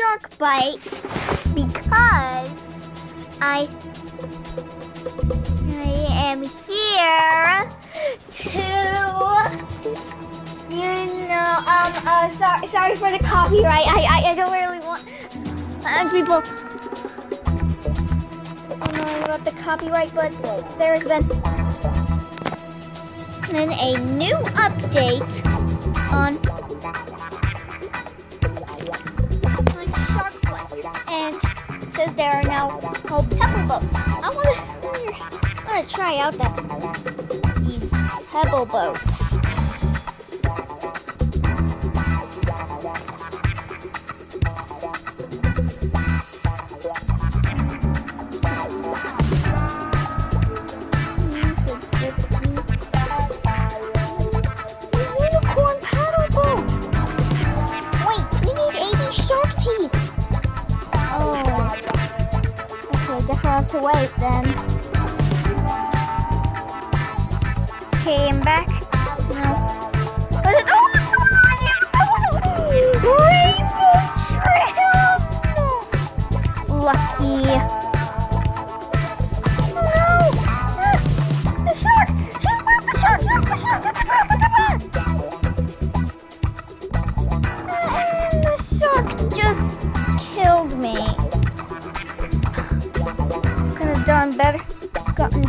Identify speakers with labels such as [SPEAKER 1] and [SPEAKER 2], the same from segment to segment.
[SPEAKER 1] shark bite because I I am here to you know um uh sorry sorry for the copyright. I I, I don't really want uh, people knowing about the copyright, but there's been been a new update on and says there are now no pebble boats. I wanna I wanna try out that these pebble boats. Have to wait then. I'm back.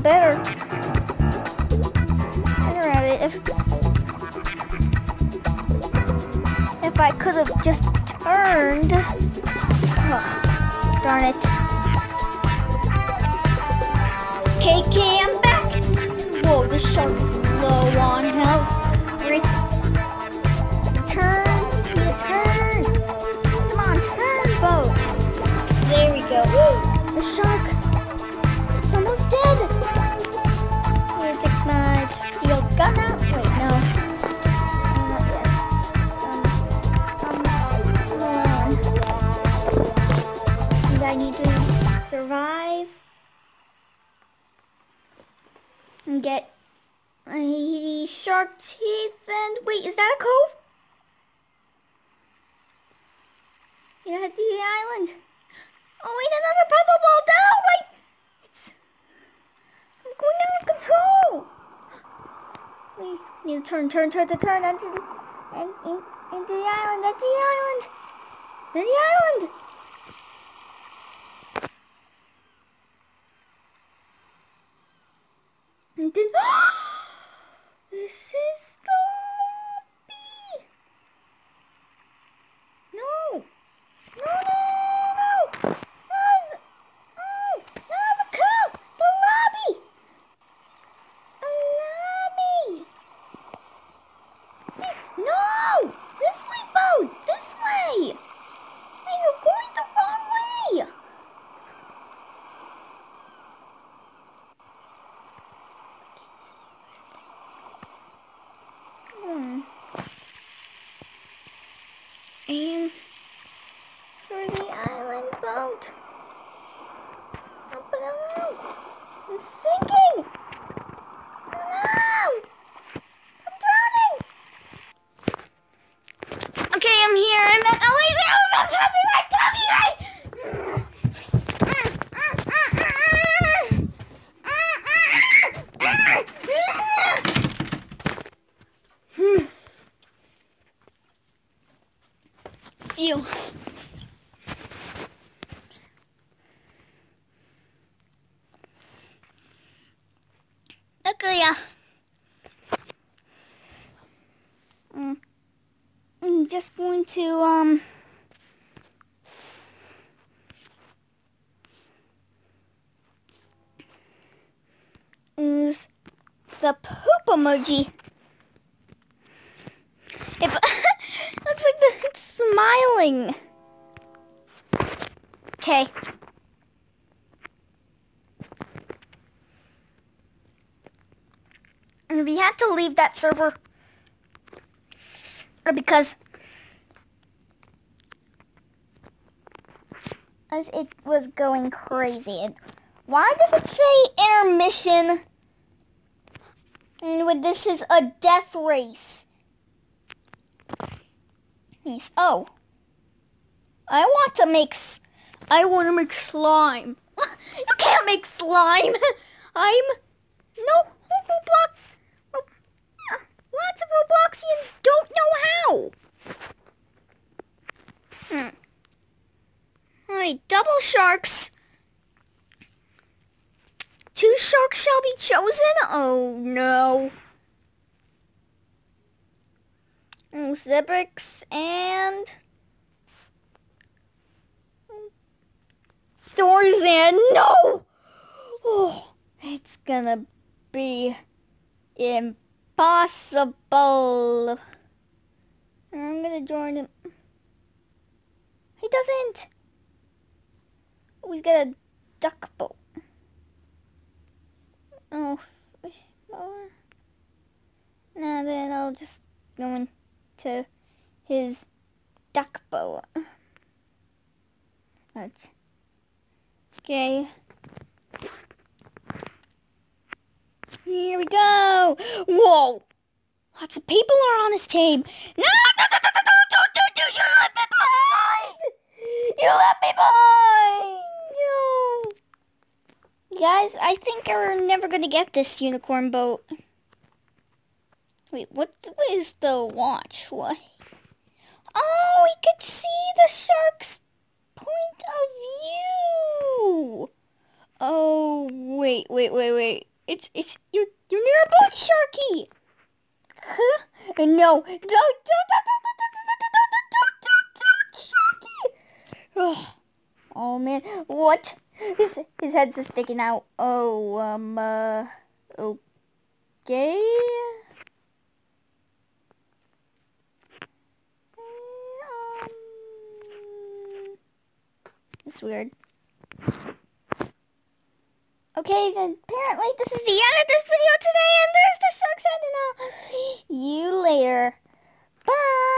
[SPEAKER 1] Better. Better at it if if I could have just turned. Ugh, darn it. KK, I'm back. Whoa, this shark is low on health. Uh, Sharp teeth and... Wait, is that a cove? Yeah, the island. Oh wait, another bubble ball down! Wait! It's... I'm going out of control! Wait, need to turn, turn, turn, to turn into the... And, in, into the island, Into the island! To the island! And then... this is the lobby. No. No, no, no, no. No, no, no, the cow, the lobby. The lobby. No, this way, boat, this way. Hey, you're going the wrong way. Hmm. And for the boat. Oh, but no! I'm sinking! No! I'm drowning! Okay, I'm here. I'm at oh, no, copyright, copyright! Yeah. Mm. I'm just going to, um... Is the poop emoji. It looks like it's smiling. Okay. And we had to leave that server uh, because as it was going crazy. Why does it say intermission? And this is a death race. Yes. Oh. I want to make. I want to make slime. you can't make slime. I'm no Roblox. Lots of Robloxians don't know how. Hmm. Alright, double sharks. Two sharks shall be chosen? Oh no. Oh, Zebrix and Dorzan. No! Oh, it's gonna be impossible. I'm gonna join him. He doesn't. Oh, he's got a duck boat. Oh, oh. Now then I'll just go into his duck boat. That's okay. Here we go. Whoa! Lots of people are on this team. No! Don't don't do! You left me behind! You left me behind! Guys, I think we're never gonna get this unicorn boat. Wait, what, what is the watch? What? Oh, we could see the shark's point of view. Oh, wait, wait, wait, wait. It's it's you're you're near a boat, Sharky. Huh? No, don't don't don't don't don't don't don't Sharky. Oh, oh man, what? his, his head's just sticking out. Oh, um, uh, okay. Um, it's weird. Okay, then apparently this is the end of this video today, and there's the sucks ending out. You later.